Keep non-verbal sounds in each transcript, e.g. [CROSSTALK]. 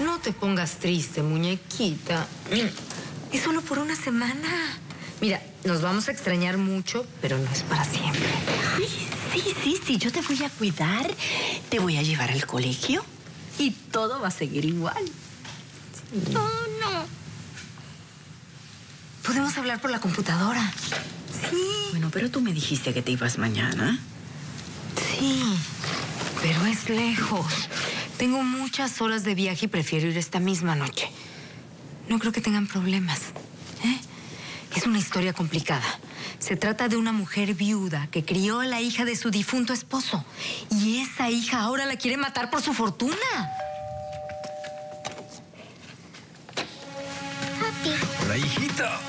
No te pongas triste, muñequita. Es solo por una semana. Mira, nos vamos a extrañar mucho, pero no es para siempre. Sí, sí, sí, sí. Yo te voy a cuidar, te voy a llevar al colegio y todo va a seguir igual. No, no. Podemos hablar por la computadora. Sí. Bueno, pero tú me dijiste que te ibas mañana. Sí, pero es lejos. Tengo muchas horas de viaje y prefiero ir esta misma noche. No creo que tengan problemas. ¿eh? Es una historia complicada. Se trata de una mujer viuda que crió a la hija de su difunto esposo. Y esa hija ahora la quiere matar por su fortuna. Hola, hijita.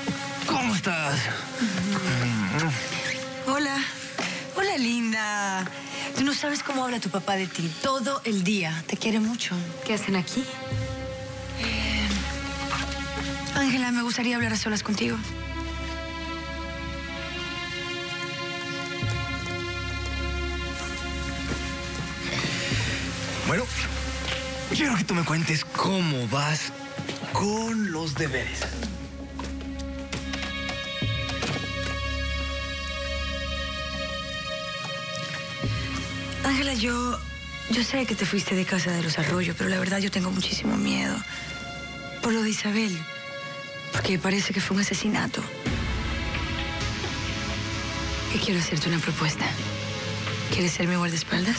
Tú no sabes cómo habla tu papá de ti todo el día. Te quiere mucho. ¿Qué hacen aquí? Eh, Ángela, me gustaría hablar a solas contigo. Bueno, quiero que tú me cuentes cómo vas con los deberes. Ángela, yo, yo sé que te fuiste de casa de los arroyos, pero la verdad yo tengo muchísimo miedo. Por lo de Isabel. Porque parece que fue un asesinato. Y quiero hacerte una propuesta. ¿Quieres ser mi guardaespaldas?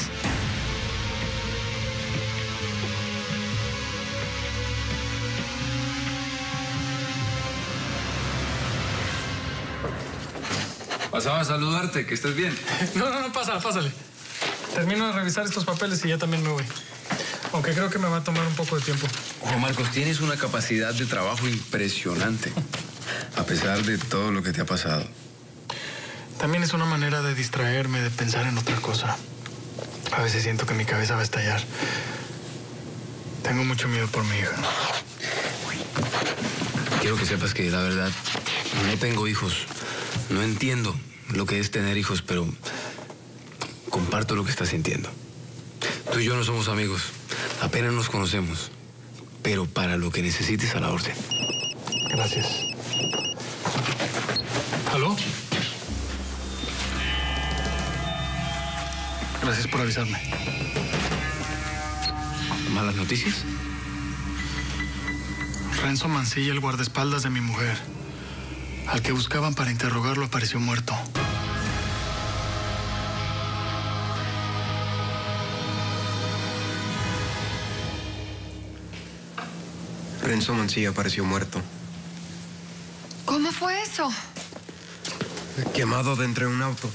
Pasaba a saludarte, que estés bien. [LAUGHS] No, no, no, pásale, pásale. Termino de revisar estos papeles y ya también me voy. Aunque creo que me va a tomar un poco de tiempo. Marcos, tienes una capacidad de trabajo impresionante, a pesar de todo lo que te ha pasado. También es una manera de distraerme, de pensar en otra cosa. A veces siento que mi cabeza va a estallar. Tengo mucho miedo por mi hija. Quiero que sepas que la verdad, no tengo hijos. No entiendo lo que es tener hijos, pero comparto lo que estás sintiendo. Tú y yo no somos amigos, apenas nos conocemos, pero para lo que necesites a la orden. Gracias. ¿Aló? Gracias por avisarme. ¿Malas noticias? Renzo Mancilla, el guardaespaldas de mi mujer, al que buscaban para interrogarlo, apareció muerto. Renzo Mancilla apareció muerto. ¿Cómo fue eso? Quemado dentro de un auto.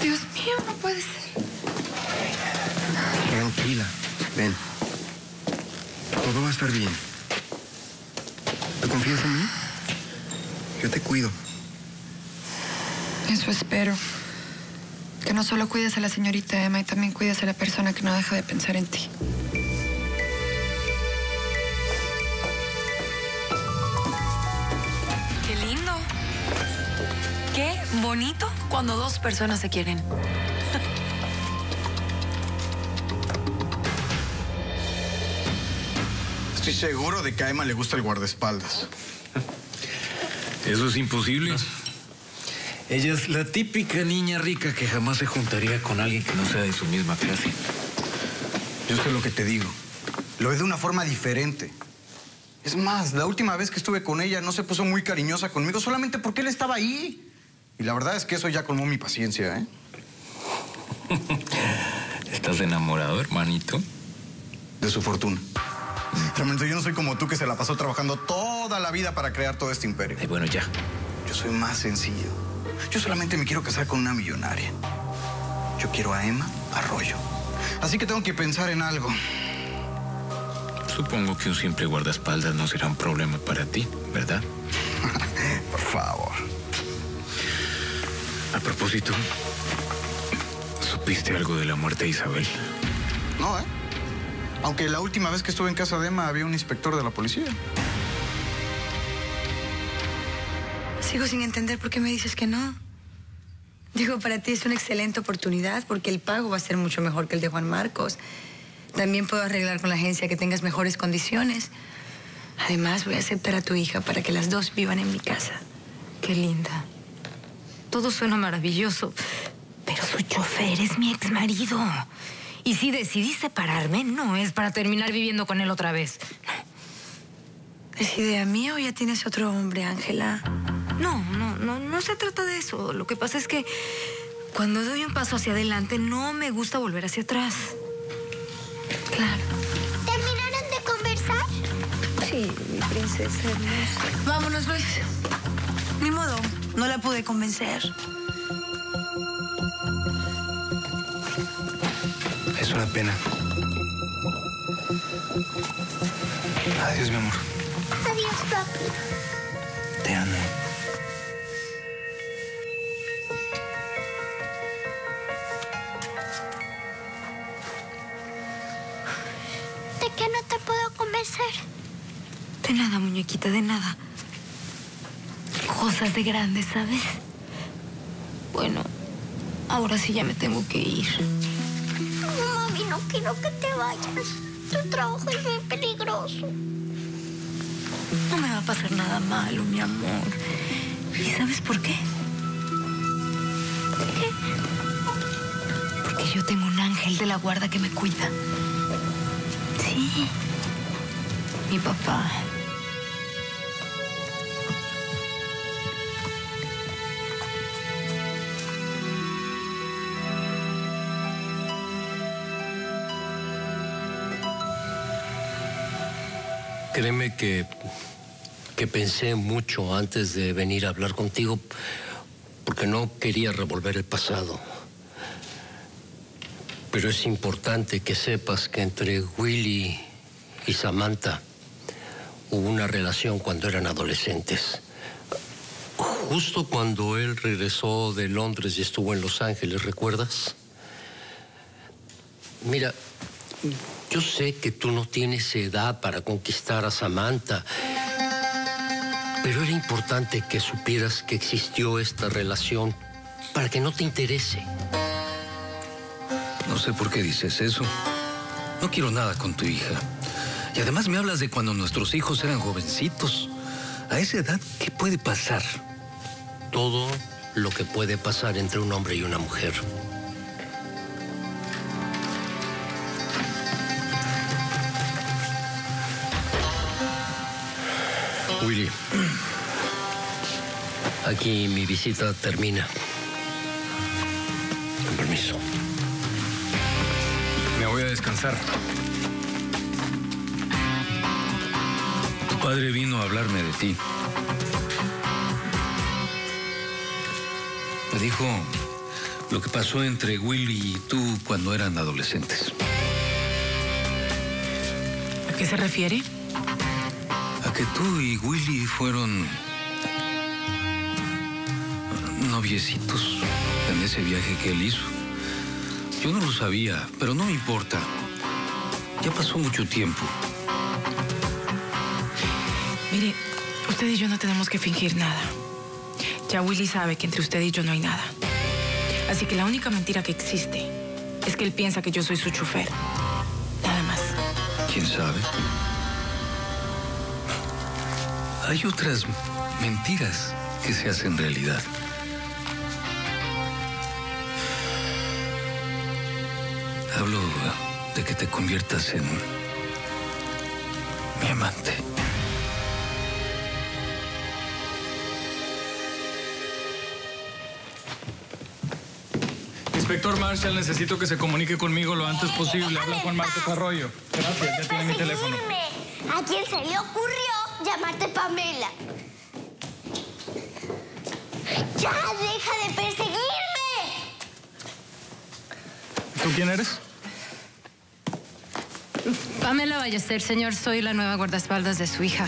Dios mío, no puede ser. Tranquila. Ven. Todo va a estar bien. ¿Te confías en mí? Yo te cuido. Eso espero. Que no solo cuides a la señorita Emma y también cuides a la persona que no deja de pensar en ti. Bonito cuando dos personas se quieren. Estoy seguro de que a Emma le gusta el guardaespaldas. Eso es imposible. Ella es la típica niña rica que jamás se juntaría con alguien que no sea de su misma clase. Yo sé lo que te digo. Lo ve de una forma diferente. Es más, la última vez que estuve con ella no se puso muy cariñosa conmigo solamente porque él estaba ahí. Y la verdad es que eso ya colmó mi paciencia, ¿eh? [LAUGHS] ¿Estás enamorado, hermanito? De su fortuna. Realmente yo no soy como tú que se la pasó trabajando toda la vida para crear todo este imperio. Ay, bueno, ya. Yo soy más sencillo. Yo solamente me quiero casar con una millonaria. Yo quiero a Emma Arroyo. Así que tengo que pensar en algo. Supongo que un simple guardaespaldas no será un problema para ti, ¿verdad? [LAUGHS] Por favor. A propósito, ¿supiste algo de la muerte de Isabel? No, ¿eh? Aunque la última vez que estuve en casa de Emma había un inspector de la policía. Sigo sin entender por qué me dices que no. Digo, para ti es una excelente oportunidad porque el pago va a ser mucho mejor que el de Juan Marcos. También puedo arreglar con la agencia que tengas mejores condiciones. Además, voy a aceptar a tu hija para que las dos vivan en mi casa. Qué linda. Todo suena maravilloso, pero su chofer es mi ex marido. Y si decidí separarme, no es para terminar viviendo con él otra vez. ¿Es idea mía o ya tienes otro hombre, Ángela? No, no, no, no se trata de eso. Lo que pasa es que cuando doy un paso hacia adelante, no me gusta volver hacia atrás. Claro. ¿Terminaron de conversar? Sí, mi princesa hermosa. Vámonos, Luis. Ni modo, no la pude convencer. Es una pena. Adiós, mi amor. Adiós, papi. Te amo. ¿De qué no te puedo convencer? De nada, muñequita, de nada. Cosas de grandes, ¿sabes? Bueno, ahora sí ya me tengo que ir. Mami, no quiero que te vayas. Tu trabajo es muy peligroso. No me va a pasar nada malo, mi amor. ¿Y sabes por qué? ¿Por qué? Porque yo tengo un ángel de la guarda que me cuida. Sí. Mi papá. Créeme que, que pensé mucho antes de venir a hablar contigo porque no quería revolver el pasado. Pero es importante que sepas que entre Willy y Samantha hubo una relación cuando eran adolescentes. Justo cuando él regresó de Londres y estuvo en Los Ángeles, ¿recuerdas? Mira, yo sé que tú no tienes edad para conquistar a Samantha, pero era importante que supieras que existió esta relación para que no te interese. No sé por qué dices eso. No quiero nada con tu hija. Y además me hablas de cuando nuestros hijos eran jovencitos. A esa edad, ¿qué puede pasar? Todo lo que puede pasar entre un hombre y una mujer. Willy, aquí mi visita termina. Con permiso. Me voy a descansar. Tu padre vino a hablarme de ti. Me dijo lo que pasó entre Willy y tú cuando eran adolescentes. ¿A qué se refiere? Que tú y Willy fueron noviecitos en ese viaje que él hizo. Yo no lo sabía, pero no me importa. Ya pasó mucho tiempo. Mire, usted y yo no tenemos que fingir nada. Ya Willy sabe que entre usted y yo no hay nada. Así que la única mentira que existe es que él piensa que yo soy su chofer. Nada más. ¿Quién sabe? Hay otras mentiras que se hacen realidad. Hablo de que te conviertas en mi amante. Inspector Marshall, necesito que se comunique conmigo lo antes posible. Habla Juan Marcos Arroyo. Gracias, ya tiene mi teléfono. ¿A quién se le ocurrió llamarte Pamela? ¡Ya deja de perseguirme! ¿Tú quién eres? Pamela Ballester, señor, soy la nueva guardaespaldas de su hija.